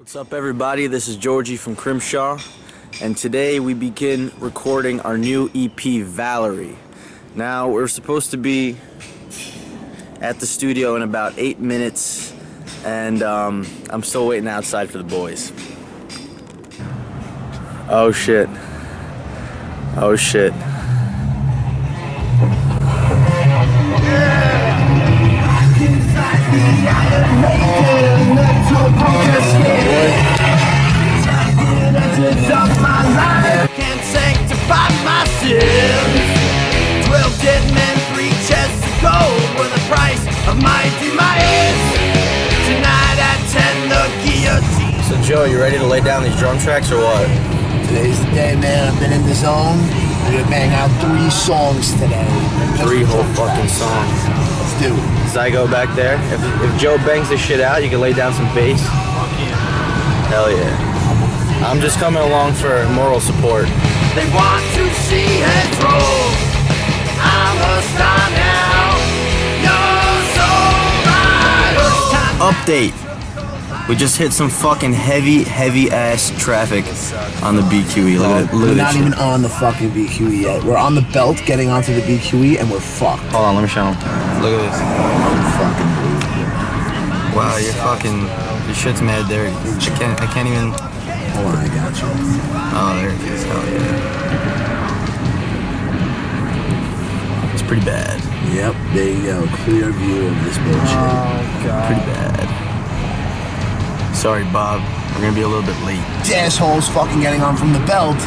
What's up, everybody? This is Georgie from Crimshaw, and today we begin recording our new EP, Valerie. Now, we're supposed to be at the studio in about eight minutes, and um, I'm still waiting outside for the boys. Oh shit. Oh shit. Can't sanctify my sins. Twelve dead men, three chests of gold were the price of my demise. Tonight at ten, the guillotine. So, Joe, you ready to lay down these drum tracks or what? Today's the day, man. I've been in the zone. We're gonna bang out three songs today. Three whole fucking songs. Let's do it. Zygo back there. If, if Joe bangs this shit out, you can lay down some bass. Hell yeah. I'm just coming along for moral support. They want to see heads roll. I'm a star now. You're so right. Update. We just hit some fucking heavy, heavy ass traffic on the BQE. Look at, look We're not this even on the fucking BQE yet. We're on the belt getting onto the BQE and we're fucked. Hold on, let me show him. Look at this. Fucking Wow, you're fucking. Your shit's mad dirty. I can't. I can't even. Hold on, I got you. Oh, there it is. Hell yeah. It's pretty bad. Yep, there you go. Clear view of this bullshit. Oh, pretty bad. Sorry, Bob. We're gonna be a little bit late. These assholes fucking getting on from the belt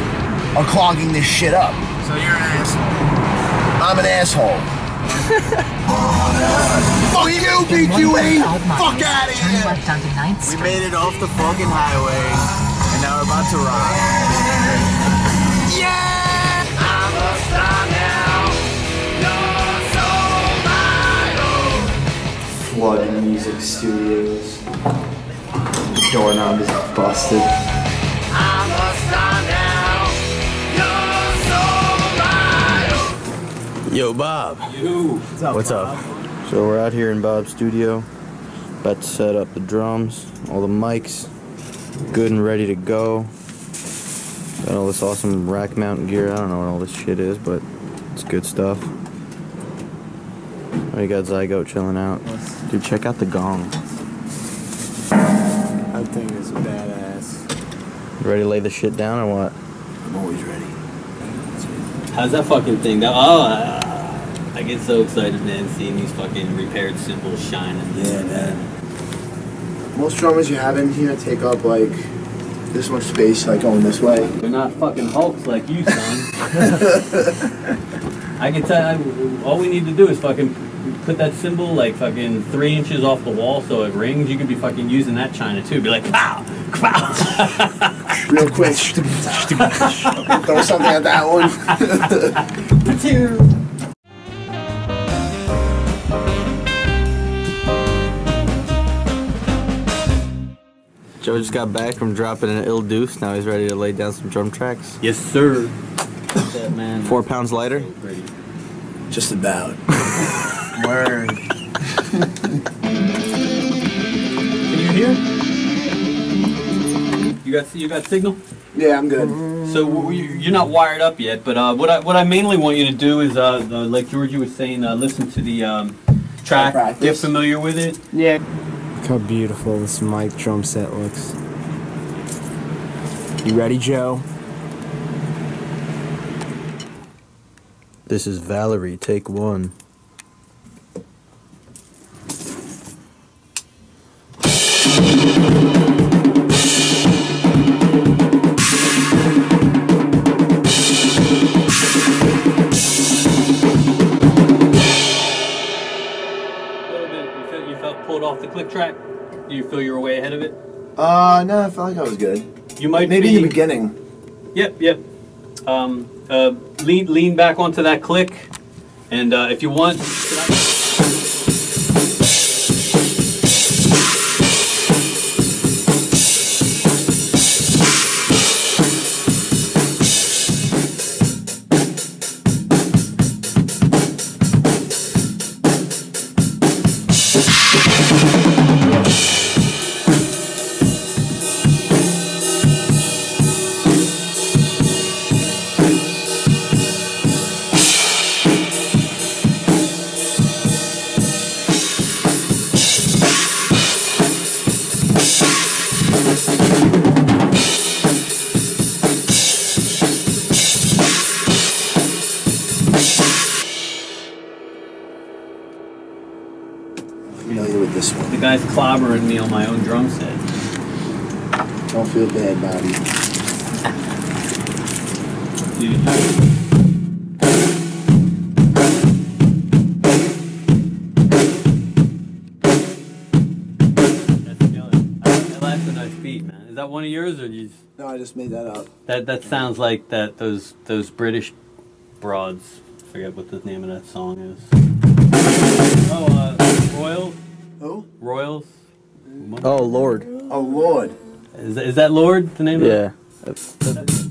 are clogging this shit up. So you're an asshole. I'm an asshole. Fuck you, BQE! Fuck out of here! left onto 9th We made it off the fucking highway, and now we're about to ride. Yeah! I'm a star now. You're so vital. Flood Music Studios. The Doorknob is busted. I'm a star now. You're so vital. Yo, Bob. What's up? What's up? So we're out here in Bob's studio, about to set up the drums, all the mics, good and ready to go. Got all this awesome rack mount gear. I don't know what all this shit is, but it's good stuff. Oh, you got Zygote chilling out. Dude, check out the gong. That thing is badass. Ready to lay the shit down or what? I'm always ready. How's that fucking thing? That, oh, uh, I get so excited, man, seeing these fucking repaired cymbals shining. Yeah, man. Most drummers you have in here take up like this much space, like going this way. They're not fucking hulks like you, son. I can tell. I, all we need to do is fucking put that cymbal like fucking three inches off the wall so it rings. You could be fucking using that china too. Be like, pow, pow. Real quick. throw something at that one. Joe just got back from dropping an ill deuce. Now he's ready to lay down some drum tracks. yes, sir. That, man? Four pounds lighter. Pretty. Just about. Word. Can you hear? You got you got signal? Yeah, I'm good. So w- you- you're not wired up yet, but uh, what I what I mainly want you to do is, uh, uh, like Georgie was saying, uh, listen to the um, track, get familiar with it. Yeah. Look how beautiful this mic drum set looks. You ready, Joe? This is Valerie, take one. Track. Do you feel you were way ahead of it? Uh, no, I felt like I was good. You might Maybe be. in the beginning. Yep, yep. Um, uh, lean lean back onto that click, and uh, if you want. Clobbering me on my own drum set. Don't feel bad, Bobby. Dude. That's killing. I- That's a nice beat, man. Is that one of yours or you? No, I just made that up. That that sounds like that those those British broads. Forget what the name of that song is. Oh, uh, Royals. Who? Royals. Oh Lord. Oh Lord. Is that, is that Lord the name? of it? Yeah.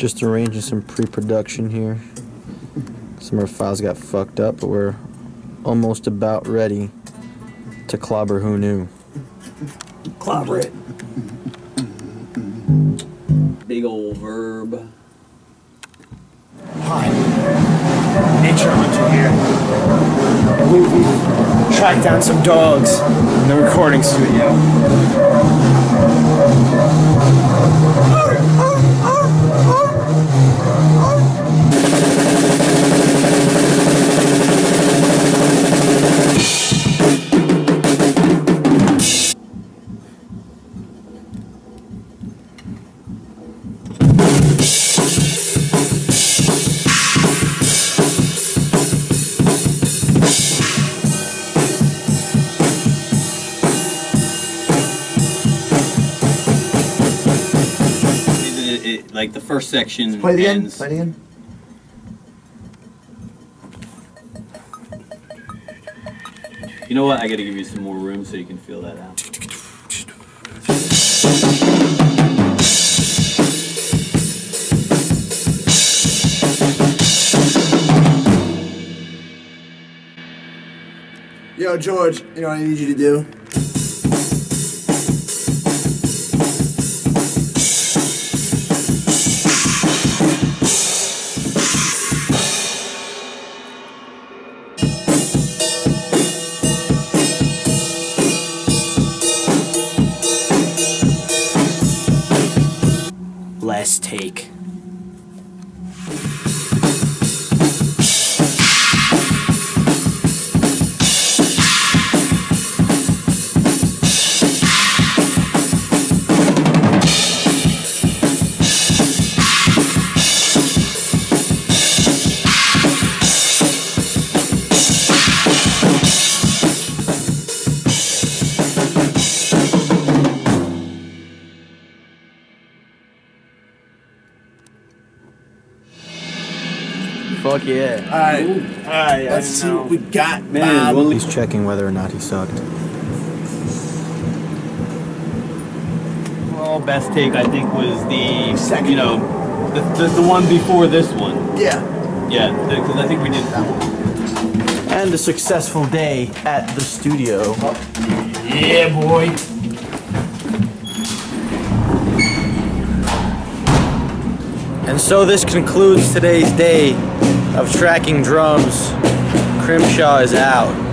Just arranging some pre-production here. Some of our files got fucked up, but we're almost about ready to clobber who knew. Clobber it. Big old verb. Hi. Nature Hunter here. We, we tracked down some dogs in the recording studio. Like the first section Play it again. ends. Play it again. You know what? I gotta give you some more room so you can feel that out. Yo, George. You know what I need you to do? Take. Fuck yeah. All right. All right. Let's see what we got, Man, Bob. well, He's checking whether or not he sucked. well, best take I think was the Second. you know the, the, the one before this one. yeah. Yeah, because I think we did that one. And a successful day at the studio. Yeah, boy. And so this concludes today's day of tracking drums. Crimshaw is out.